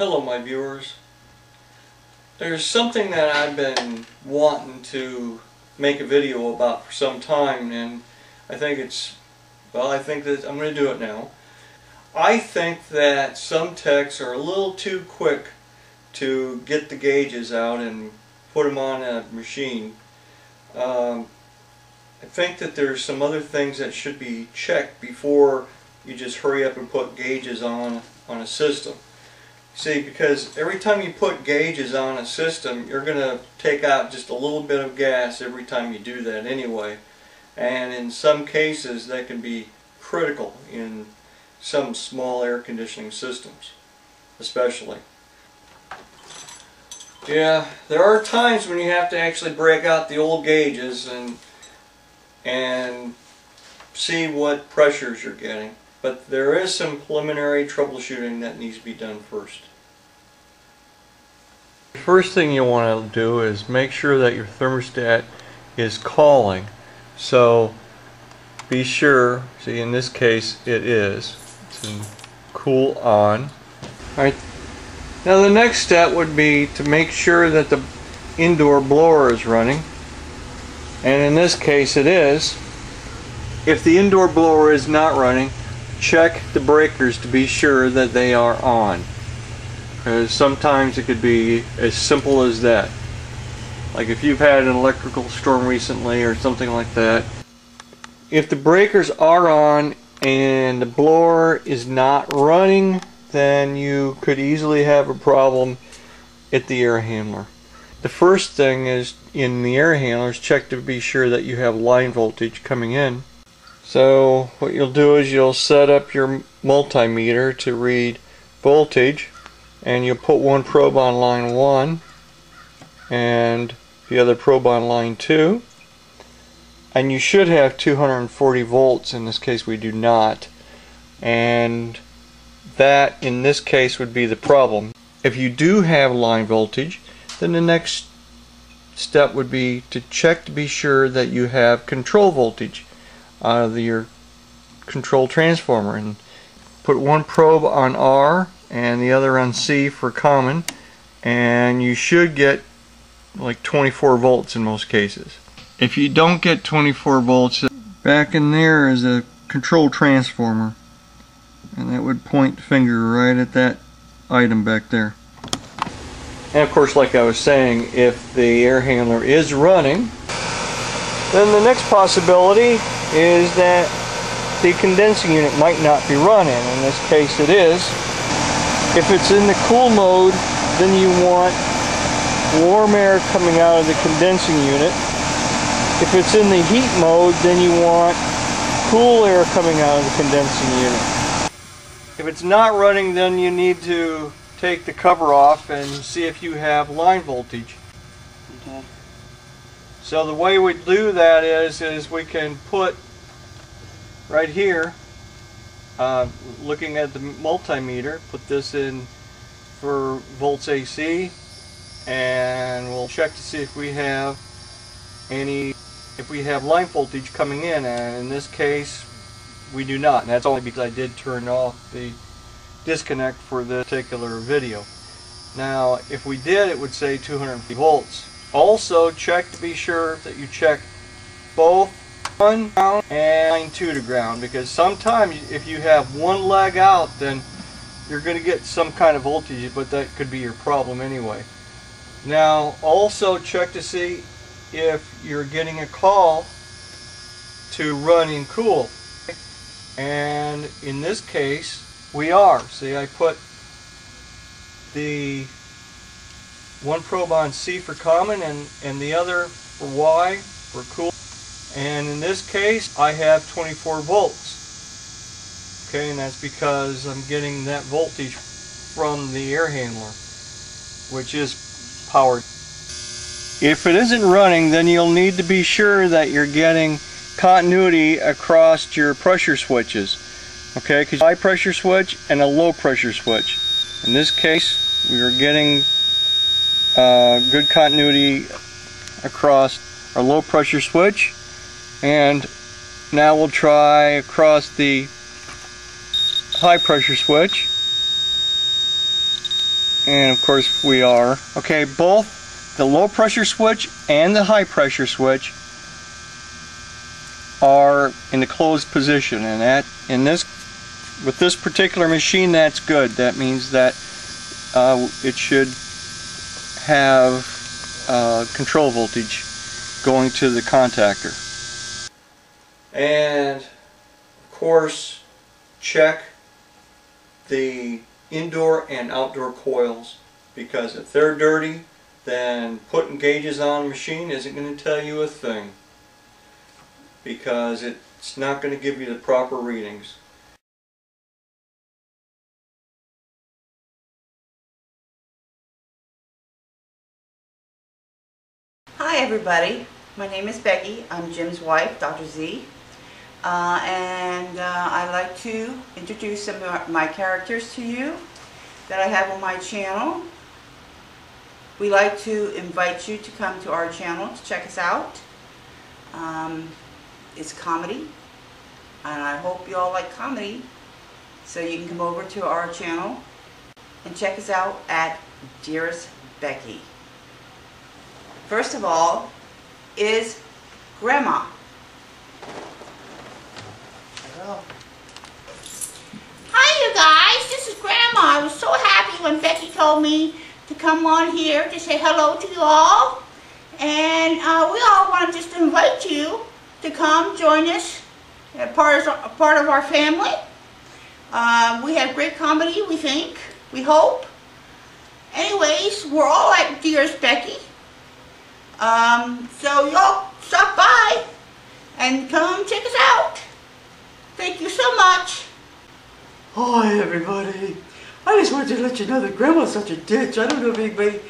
Hello my viewers. There's something that I've been wanting to make a video about for some time and I think it's, well I think that I'm going to do it now. I think that some techs are a little too quick to get the gauges out and put them on a machine. Um, I think that there's some other things that should be checked before you just hurry up and put gauges on on a system. See, because every time you put gauges on a system, you're going to take out just a little bit of gas every time you do that anyway. And in some cases, that can be critical in some small air conditioning systems, especially. Yeah, there are times when you have to actually break out the old gauges and and see what pressures you're getting. But there is some preliminary troubleshooting that needs to be done first. First thing you want to do is make sure that your thermostat is calling. So be sure, see in this case it is. Cool on. Alright, now the next step would be to make sure that the indoor blower is running. And in this case it is. If the indoor blower is not running, check the breakers to be sure that they are on. Because sometimes it could be as simple as that. Like if you've had an electrical storm recently or something like that. If the breakers are on and the blower is not running, then you could easily have a problem at the air handler. The first thing is in the air handlers, check to be sure that you have line voltage coming in. So what you'll do is you'll set up your multimeter to read voltage and you'll put one probe on line 1 and the other probe on line 2 and you should have 240 volts in this case we do not. And that in this case would be the problem. If you do have line voltage then the next step would be to check to be sure that you have control voltage out of your control transformer and put one probe on R and the other on C for common and you should get like 24 volts in most cases. If you don't get 24 volts uh, back in there is a control transformer and that would point finger right at that item back there. And of course like I was saying if the air handler is running then the next possibility is that the condensing unit might not be running. In this case it is. If it's in the cool mode, then you want warm air coming out of the condensing unit. If it's in the heat mode, then you want cool air coming out of the condensing unit. If it's not running, then you need to take the cover off and see if you have line voltage. Okay. So the way we do that is, is we can put right here uh, looking at the multimeter, put this in for volts AC and we'll check to see if we have any, if we have line voltage coming in and in this case we do not and that's only because I did turn off the disconnect for this particular video. Now if we did it would say 250 volts. Also check to be sure that you check both one ground and two to ground because sometimes if you have one leg out then you're going to get some kind of voltage but that could be your problem anyway. Now also check to see if you're getting a call to run in cool and in this case we are. See I put the one probe on C for common and, and the other for Y for cool. And in this case I have 24 volts. Okay and that's because I'm getting that voltage from the air handler which is powered. If it isn't running then you'll need to be sure that you're getting continuity across your pressure switches. Okay because high pressure switch and a low pressure switch. In this case we are getting uh, good continuity across our low pressure switch. And now we'll try across the high pressure switch. And of course we are. Okay, both the low pressure switch and the high pressure switch are in the closed position. And that in this with this particular machine that's good. That means that uh, it should have uh, control voltage going to the contactor and of course check the indoor and outdoor coils because if they're dirty then putting gauges on the machine isn't going to tell you a thing because it's not going to give you the proper readings. Hi everybody, my name is Becky. I'm Jim's wife, Dr. Z. Uh, and uh, I'd like to introduce some of my characters to you that I have on my channel. We like to invite you to come to our channel to check us out. Um, it's comedy, and I hope you all like comedy. So you can come over to our channel and check us out at Dearest Becky. First of all is Grandma. Hi, you guys. This is Grandma. I was so happy when Becky told me to come on here to say hello to you all. And uh, we all want to just invite you to come join us, uh, part of, part of our family. Uh, we have great comedy, we think, we hope. Anyways, we're all at Dearest Becky. Um, so y'all stop by and come check us out. Thank you so much. Hi everybody. I just wanted to let you know that Grandma's such a ditch. I don't know if anybody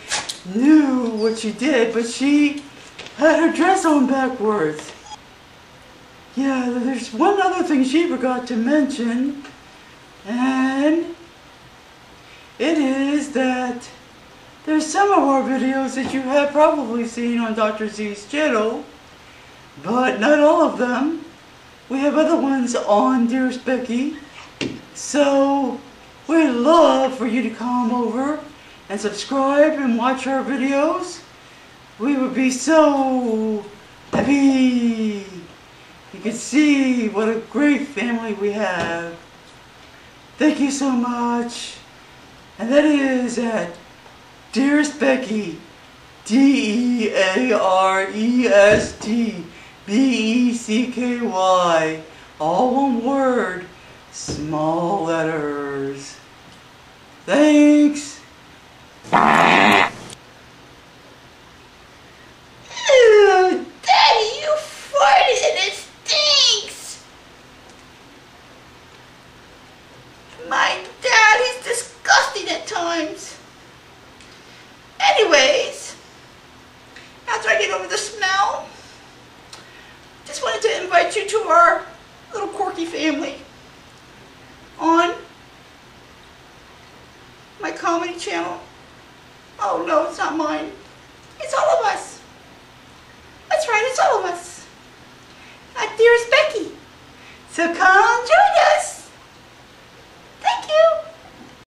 knew what she did, but she had her dress on backwards. Yeah, there's one other thing she forgot to mention, and it is that there's some of our videos that you have probably seen on Dr. Z's channel, but not all of them. We have other ones on Dearest Becky. So, we'd love for you to come over and subscribe and watch our videos. We would be so happy. You can see what a great family we have. Thank you so much. And that is at Dearest Becky, D-E-A-R-E-S-T B-E-C-K-Y, all one word, small letters. Thanks. Comedy Channel. Oh no, it's not mine. It's all of us. That's right, it's all of us. Uh, Our dearest Becky. So come join.